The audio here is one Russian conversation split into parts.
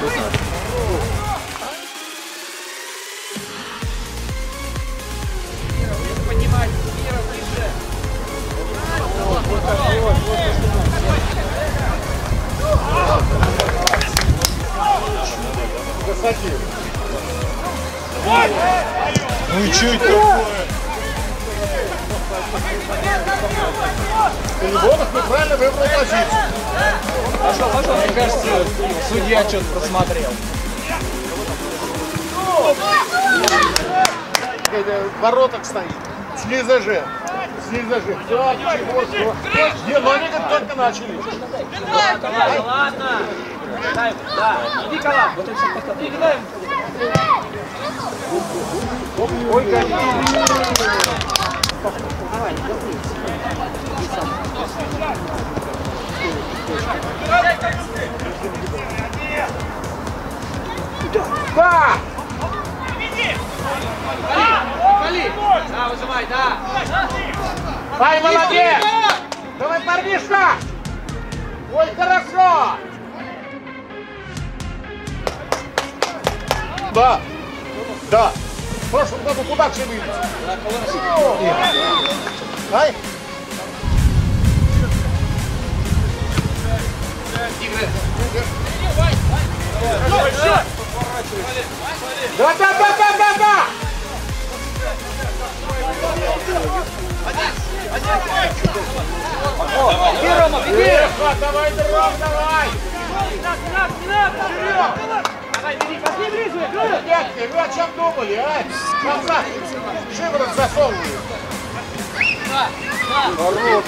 多少？Пошел, пошел. Мне кажется, судья что-то просмотрел. Это в воротах стоит. Снизу же. Снизу же. Да, чего, чего. Не, ну они как только начали. Ладно, ладно. Да. Иди, Калам. Вот это все дай ему. Ой, как Да! Вали. Да, выжимай, да. Ай, молодец! Давай, парнишка! Ой, хорошо! Да, да. В прошлом году куда все вылез? Ай! Да, да, да, да, да, да! Беги, Рома, беги. Тихо, давай, дров, давай! Давай, бери, пошли ближе. Детки, вы о чем думали, а? Назад, шиворот засовываю. Ой-ой-ой!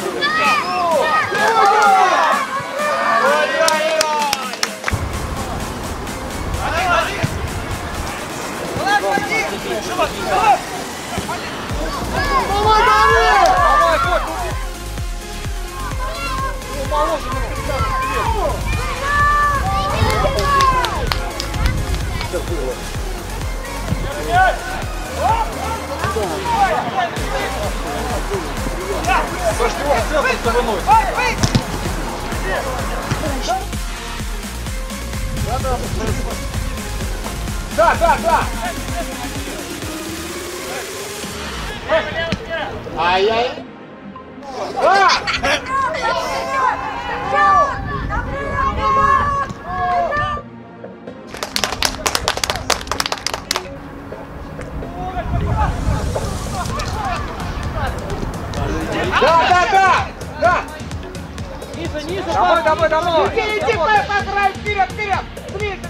Да! Ай-яй! А! Да, да, да! Да! Ниже, ниже, домой, домой, домой. Иди, иди, Домой. по- поиграй, вперед, вперед! Ближе!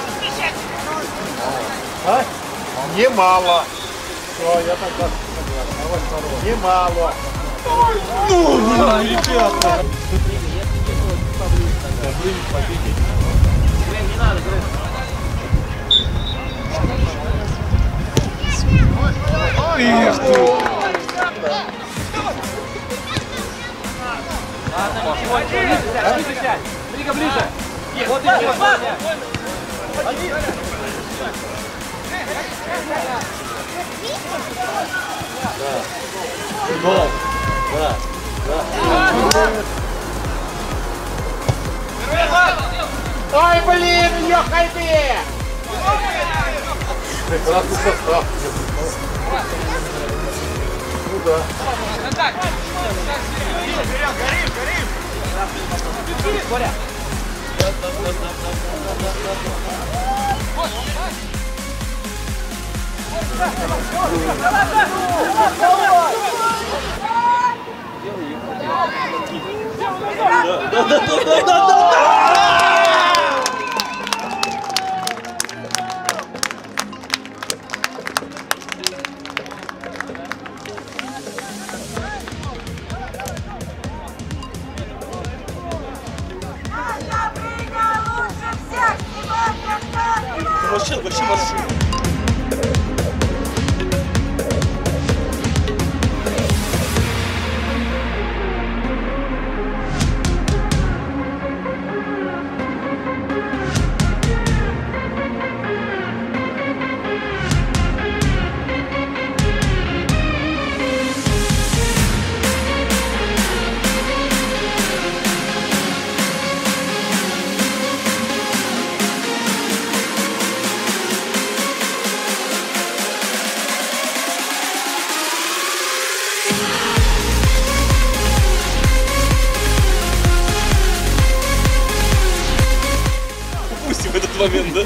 А? Немало. Все, я тогда согласен. Давай второй. Немало. Ну, ребята. Грэм, не надо. Эх ты. Ладно, ничего, ближе ближе. Ближе, ближе. Вот и все, мяч. Ой, блин, ехай ты! Прекрасный состав. Ну да. Боря. Да, вообще, вообще маршрут. Момент, да?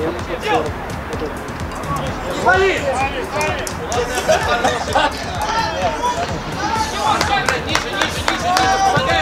Не вали! Ниже, ниже, ниже, ниже! Помогай,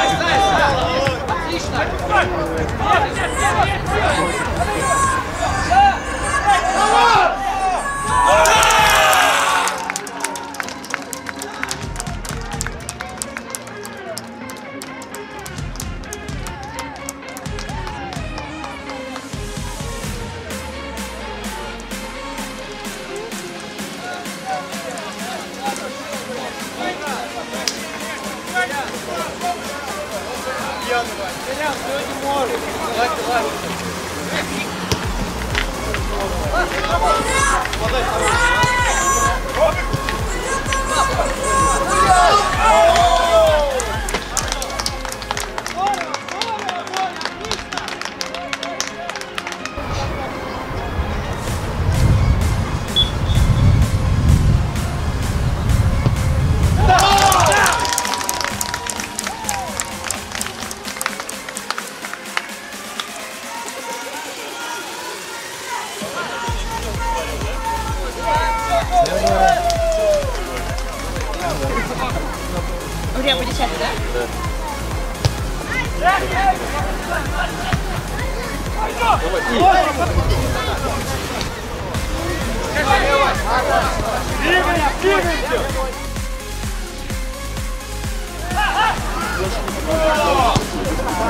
Não, senhor de moro. Vai, vai. Pode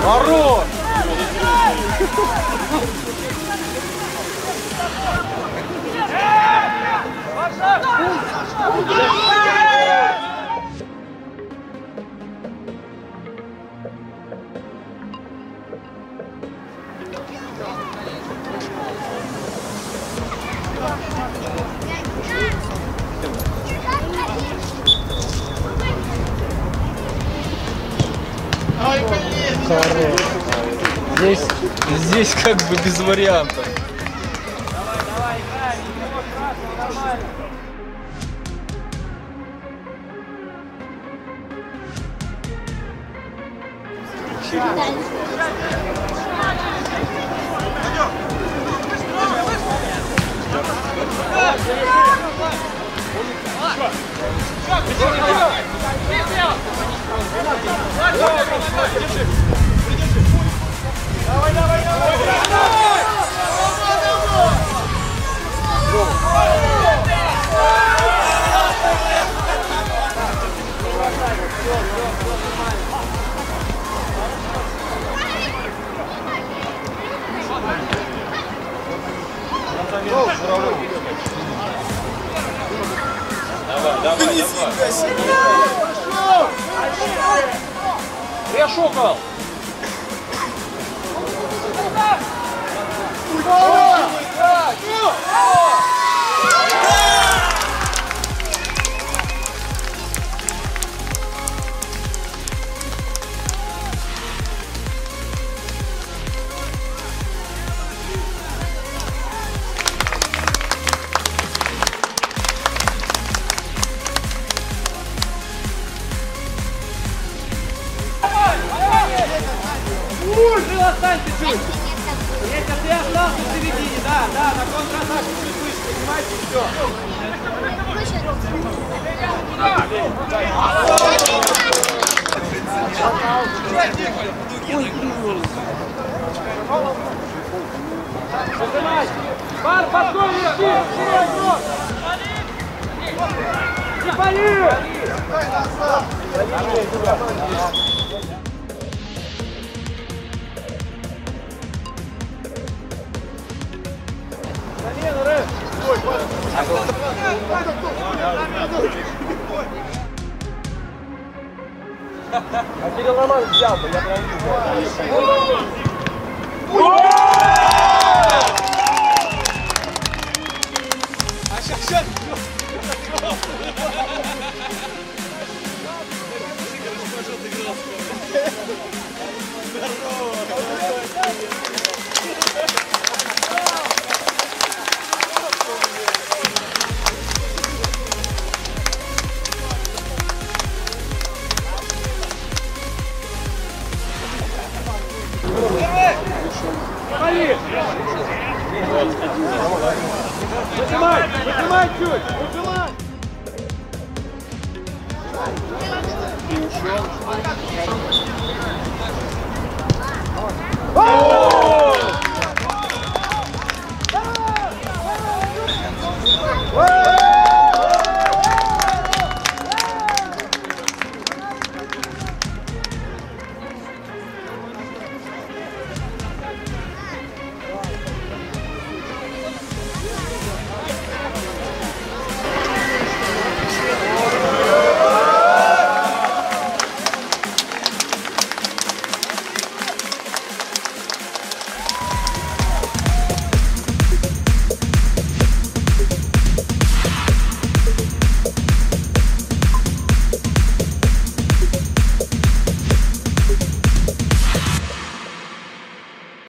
Хорош! Ай, блин! Здесь, здесь как бы без вариантов. Давай, давай, давай. Решукал! Oh! Поднимайся и все. Поднимайся! Пар, подгон, иди! Вперед, брос! Не пали! Замена, Рэд! А Кирилл Роман взял бы, я прям видел. А Бери! Выжимай! Выжимай чуть! Выжимай! Whoa!